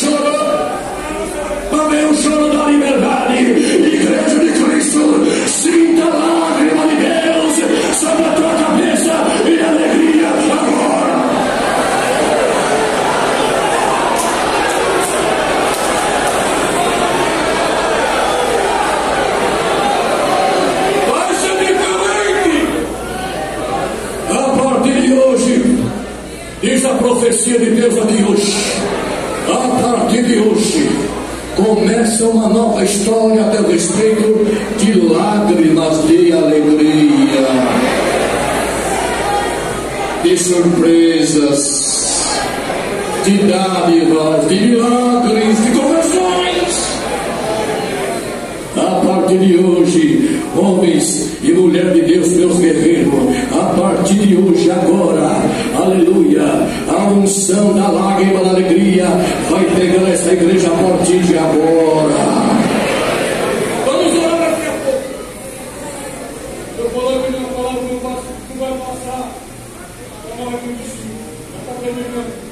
Chorou. Amém, o choro da liberdade. Igreja de Cristo, sinta a lágrima de Deus sobre a tua cabeça e alegria agora. A partir de hoje, diz a profecia de Deus aqui hoje. A partir de hoje, começa uma nova história a teu respeito de lágrimas de alegria, de surpresas, de dádivas, de milagres, de conversões. A partir de hoje, homens e mulher de Deus, meus guerreiros, a partir de hoje, agora, aleluia, unção da lágrima da alegria vai pegar esta igreja a partir de agora. Vamos orar daqui a pouco. Eu vai, passar. Que eu terminando.